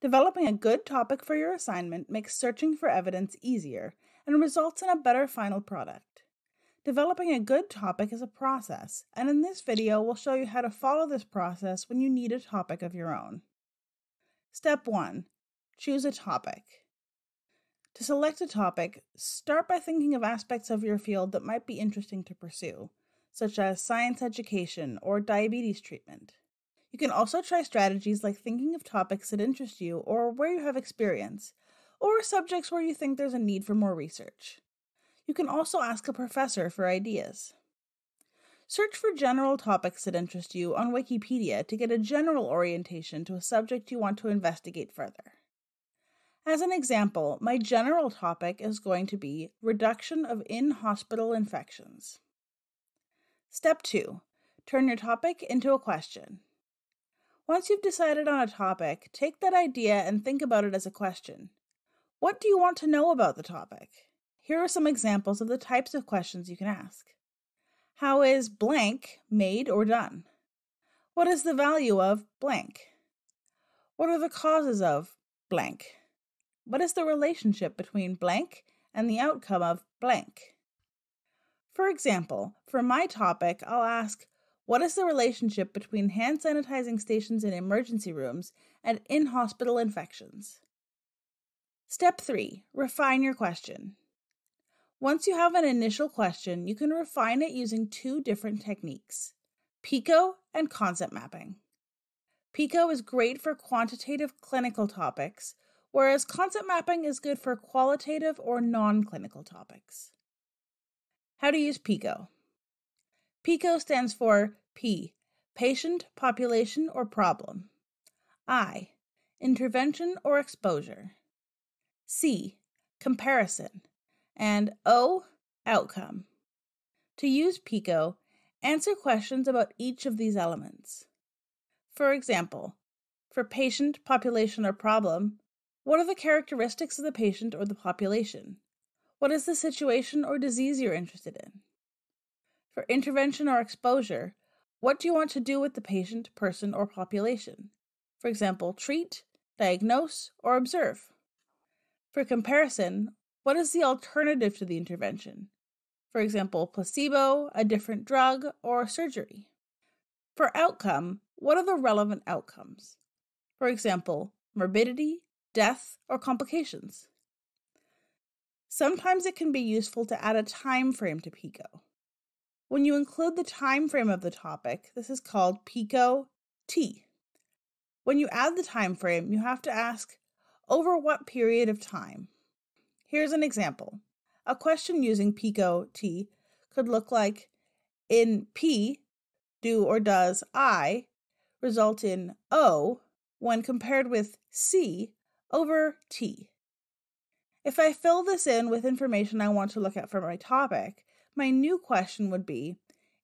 Developing a good topic for your assignment makes searching for evidence easier and results in a better final product. Developing a good topic is a process, and in this video we'll show you how to follow this process when you need a topic of your own. Step 1. Choose a topic. To select a topic, start by thinking of aspects of your field that might be interesting to pursue, such as science education or diabetes treatment. You can also try strategies like thinking of topics that interest you or where you have experience, or subjects where you think there's a need for more research. You can also ask a professor for ideas. Search for general topics that interest you on Wikipedia to get a general orientation to a subject you want to investigate further. As an example, my general topic is going to be reduction of in hospital infections. Step 2 Turn your topic into a question. Once you've decided on a topic, take that idea and think about it as a question. What do you want to know about the topic? Here are some examples of the types of questions you can ask. How is blank made or done? What is the value of blank? What are the causes of blank? What is the relationship between blank and the outcome of blank? For example, for my topic, I'll ask what is the relationship between hand sanitizing stations in emergency rooms and in hospital infections? Step 3 Refine your question. Once you have an initial question, you can refine it using two different techniques PICO and concept mapping. PICO is great for quantitative clinical topics, whereas concept mapping is good for qualitative or non clinical topics. How to use PICO. PICO stands for P. Patient, population, or problem. I. Intervention or exposure. C. Comparison. And O. Outcome. To use PICO, answer questions about each of these elements. For example, for patient, population, or problem, what are the characteristics of the patient or the population? What is the situation or disease you're interested in? For intervention or exposure, what do you want to do with the patient, person, or population? For example, treat, diagnose, or observe. For comparison, what is the alternative to the intervention? For example, placebo, a different drug, or surgery. For outcome, what are the relevant outcomes? For example, morbidity, death, or complications. Sometimes it can be useful to add a time frame to PICO. When you include the time frame of the topic, this is called PICO T. When you add the time frame, you have to ask over what period of time. Here's an example. A question using PICO T could look like in P, do or does I result in O when compared with C over T. If I fill this in with information I want to look at for my topic, my new question would be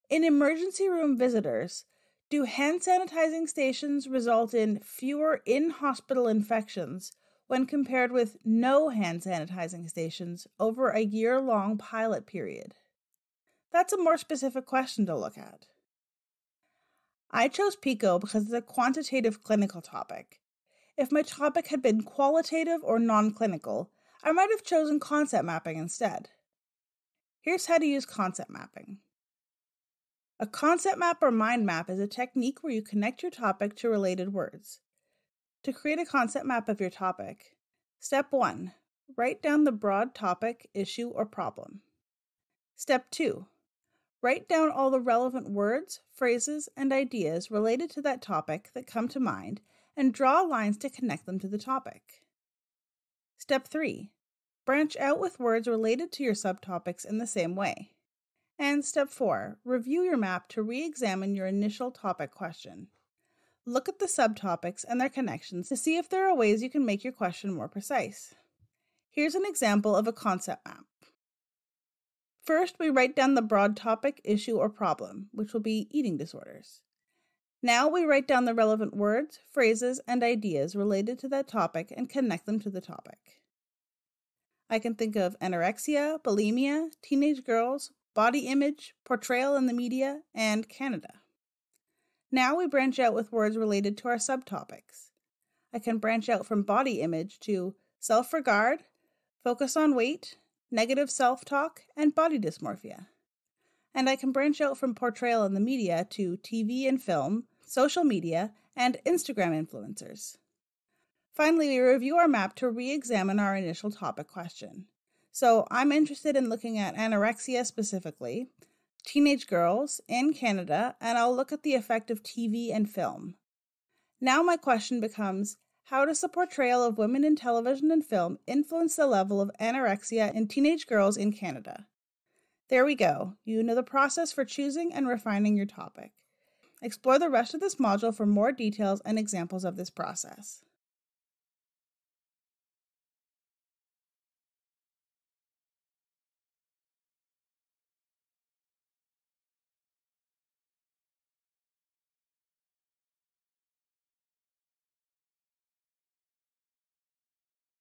In emergency room visitors, do hand sanitizing stations result in fewer in hospital infections when compared with no hand sanitizing stations over a year long pilot period? That's a more specific question to look at. I chose PICO because it's a quantitative clinical topic. If my topic had been qualitative or non clinical, I might have chosen concept mapping instead. Here's how to use concept mapping. A concept map or mind map is a technique where you connect your topic to related words. To create a concept map of your topic, step 1 Write down the broad topic, issue, or problem. Step 2 Write down all the relevant words, phrases, and ideas related to that topic that come to mind and draw lines to connect them to the topic. Step 3 Branch out with words related to your subtopics in the same way. And step 4 Review your map to re examine your initial topic question. Look at the subtopics and their connections to see if there are ways you can make your question more precise. Here's an example of a concept map. First, we write down the broad topic, issue, or problem, which will be eating disorders. Now we write down the relevant words, phrases, and ideas related to that topic and connect them to the topic. I can think of anorexia, bulimia, teenage girls, body image, portrayal in the media, and Canada. Now we branch out with words related to our subtopics. I can branch out from body image to self regard, focus on weight, negative self talk, and body dysmorphia. And I can branch out from portrayal in the media to TV and film, social media, and Instagram influencers. Finally, we review our map to re examine our initial topic question. So, I'm interested in looking at anorexia specifically, teenage girls in Canada, and I'll look at the effect of TV and film. Now, my question becomes how does the portrayal of women in television and film influence the level of anorexia in teenage girls in Canada? There we go. You know the process for choosing and refining your topic. Explore the rest of this module for more details and examples of this process.